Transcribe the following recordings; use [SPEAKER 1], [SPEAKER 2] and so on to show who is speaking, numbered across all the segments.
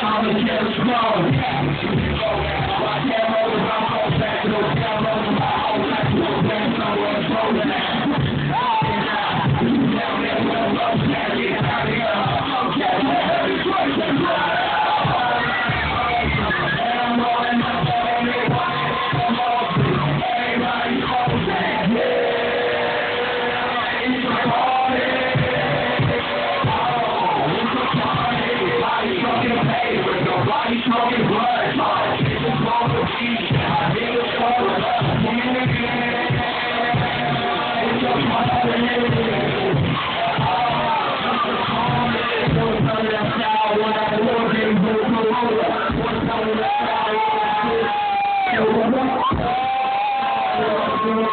[SPEAKER 1] I'm a cash flow.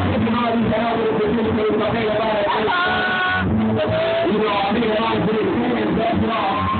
[SPEAKER 1] I You know, I made a lot of good experience, that's.